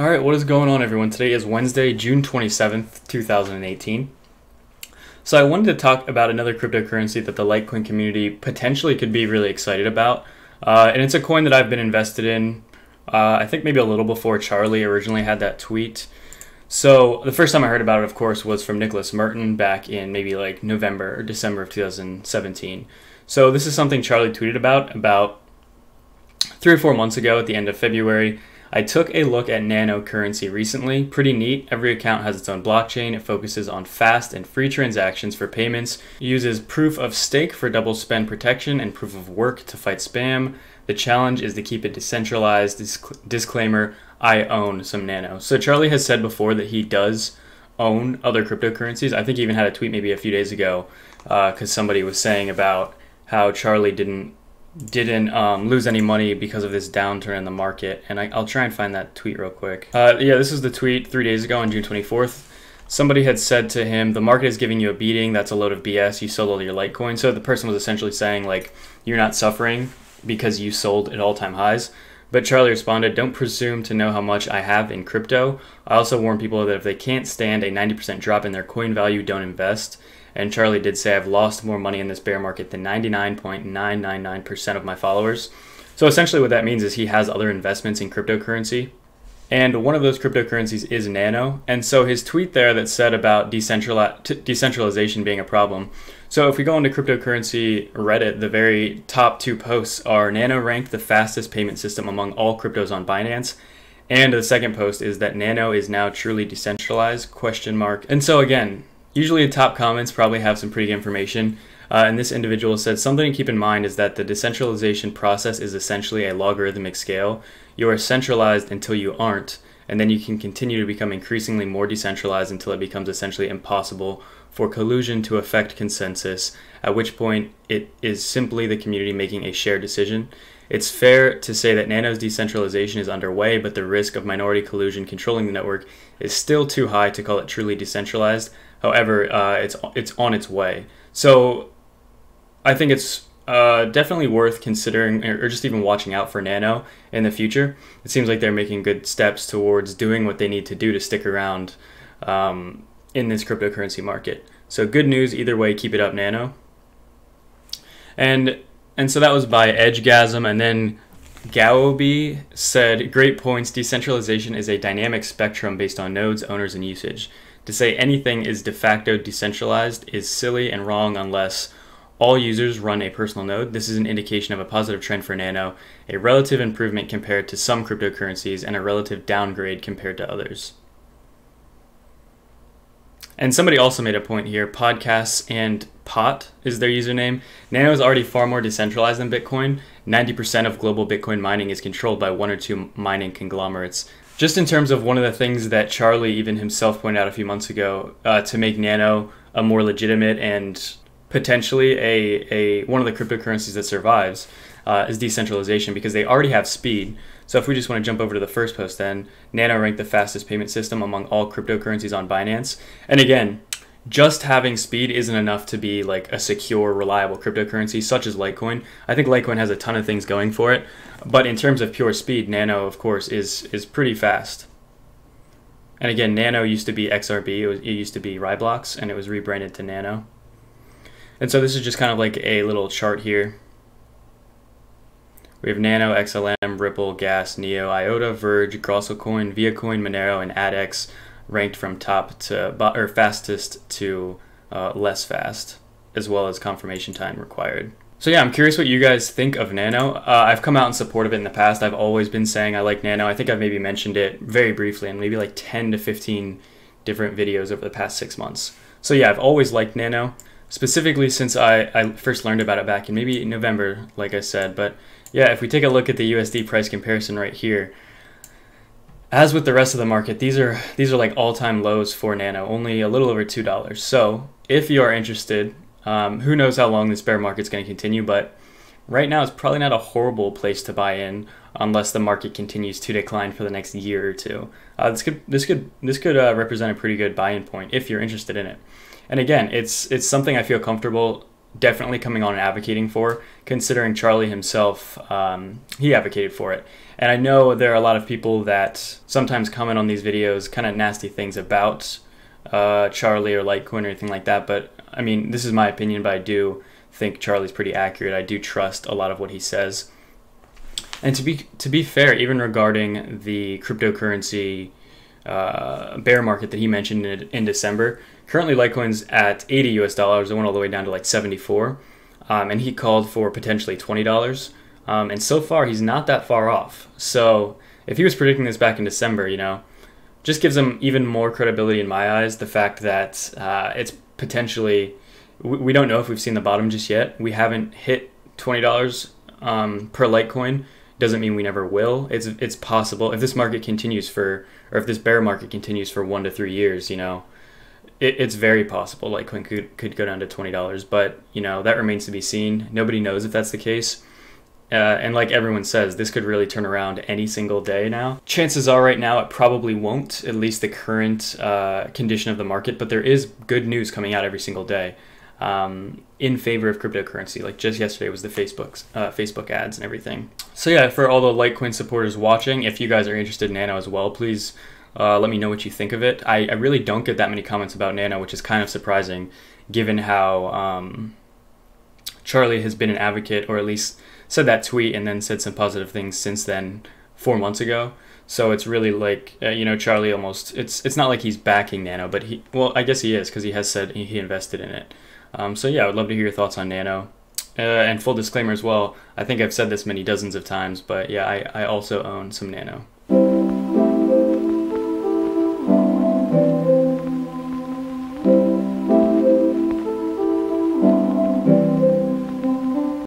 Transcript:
All right, what is going on, everyone? Today is Wednesday, June 27th, 2018. So, I wanted to talk about another cryptocurrency that the Litecoin community potentially could be really excited about. Uh, and it's a coin that I've been invested in, uh, I think maybe a little before Charlie originally had that tweet. So, the first time I heard about it, of course, was from Nicholas Merten back in maybe like November or December of 2017. So, this is something Charlie tweeted about about three or four months ago at the end of February. I took a look at Nano currency recently. Pretty neat. Every account has its own blockchain. It focuses on fast and free transactions for payments, uses proof of stake for double spend protection, and proof of work to fight spam. The challenge is to keep it decentralized. Disc- disclaimer I own some Nano. So Charlie has said before that he does own other cryptocurrencies. I think he even had a tweet maybe a few days ago because uh, somebody was saying about how Charlie didn't didn't um, lose any money because of this downturn in the market. And I, will try and find that tweet real quick. Uh, yeah, this is the tweet three days ago on June 24th. Somebody had said to him, The market is giving you a beating. That's a load of BS. You sold all your Litecoin. So the person was essentially saying, like, you're not suffering because you sold at all time highs. But Charlie responded, Don't presume to know how much I have in crypto. I also warn people that if they can't stand a 90% drop in their coin value, don't invest. And Charlie did say I've lost more money in this bear market than 99.999% of my followers. So essentially, what that means is he has other investments in cryptocurrency. And one of those cryptocurrencies is Nano. And so his tweet there that said about decentralization being a problem. So if we go into cryptocurrency Reddit, the very top two posts are Nano ranked the fastest payment system among all cryptos on Binance. And the second post is that Nano is now truly decentralized question mark. And so again, Usually the top comments probably have some pretty good information. Uh, and this individual said something to keep in mind is that the decentralization process is essentially a logarithmic scale. You are centralized until you aren't, and then you can continue to become increasingly more decentralized until it becomes essentially impossible for collusion to affect consensus, at which point it is simply the community making a shared decision. It's fair to say that Nano's decentralization is underway, but the risk of minority collusion controlling the network is still too high to call it truly decentralized. However, uh, it's it's on its way. So I think it's uh, definitely worth considering or just even watching out for Nano in the future. It seems like they're making good steps towards doing what they need to do to stick around um, in this cryptocurrency market. So good news either way. Keep it up, Nano. And and so that was by Edgegasm, and then Gaobi said, "Great points. Decentralization is a dynamic spectrum based on nodes, owners, and usage. To say anything is de facto decentralized is silly and wrong unless." All users run a personal node. This is an indication of a positive trend for Nano, a relative improvement compared to some cryptocurrencies, and a relative downgrade compared to others. And somebody also made a point here podcasts and pot is their username. Nano is already far more decentralized than Bitcoin. 90% of global Bitcoin mining is controlled by one or two mining conglomerates. Just in terms of one of the things that Charlie even himself pointed out a few months ago uh, to make Nano a more legitimate and potentially a, a one of the cryptocurrencies that survives uh, is decentralization because they already have speed. So if we just want to jump over to the first post, then Nano ranked the fastest payment system among all cryptocurrencies on Binance. And again, just having speed isn't enough to be like a secure, reliable cryptocurrency such as Litecoin. I think Litecoin has a ton of things going for it, but in terms of pure speed, Nano, of course, is is pretty fast. And again, Nano used to be XRB, it, was, it used to be Raiblocks, and it was rebranded to Nano. And so this is just kind of like a little chart here we have Nano, XLM, Ripple, Gas, Neo, IOTA, Verge, Coin, Viacoin, Monero, and ADDX ranked from top to or fastest to uh, less fast, as well as confirmation time required. So yeah, I'm curious what you guys think of Nano. Uh, I've come out in support of it in the past. I've always been saying I like Nano. I think I've maybe mentioned it very briefly in maybe like 10 to 15 different videos over the past six months. So yeah, I've always liked Nano, specifically since I, I first learned about it back in maybe November, like I said. But yeah, if we take a look at the USD price comparison right here, as with the rest of the market, these are these are like all-time lows for Nano, only a little over two dollars. So if you are interested, um, who knows how long this bear market's going to continue, but right now it's probably not a horrible place to buy in. unless the market continues to decline for the next year or two. Uh, this could this could this could uh, represent a pretty good buy-in point if you're interested in it. And again, it's it's something I feel comfortable definitely coming on and advocating for, considering Charlie himself, um, he advocated for it. And I know there are a lot of people that sometimes comment on these videos, kind of nasty things about uh, Charlie or Litecoin or anything like that. But I mean, this is my opinion, but I do think Charlie's pretty accurate. I do trust a lot of what he says. And to be to be fair, even regarding the cryptocurrency uh, bear market that he mentioned in, in December, currently Litecoin's at 80 US dollars. It went all the way down to like 74, um, and he called for potentially 20 dollars. Um, and so far, he's not that far off. So if he was predicting this back in December, you know, just gives him even more credibility in my eyes. The fact that uh, it's potentially, we, don't know if we've seen the bottom just yet. We haven't hit twenty dollars um, per Litecoin. Doesn't mean we never will. It's it's possible if this market continues for, or if this bear market continues for one to three years. You know, it, it's very possible Litecoin could could go down to twenty dollars. But you know that remains to be seen. Nobody knows if that's the case. Uh, and like everyone says, this could really turn around any single day now. Chances are right now it probably won't, at least the current uh, condition of the market, but there is good news coming out every single day um, in favor of cryptocurrency. Like just yesterday was the Facebook, uh, Facebook ads and everything. So yeah, for all the Litecoin supporters watching, if you guys are interested in Nano as well, please uh, let me know what you think of it. I, I, really don't get that many comments about Nano, which is kind of surprising given how um, Charlie has been an advocate, or at least said that tweet and then said some positive things since then, four months ago. So it's really like uh, you know Charlie almost. It's it's not like he's backing Nano, but he well I guess he is because he has said he invested in it. Um, so yeah, I would love to hear your thoughts on Nano. Uh, and full disclaimer as well, I think I've said this many dozens of times, but yeah, I, I also own some Nano.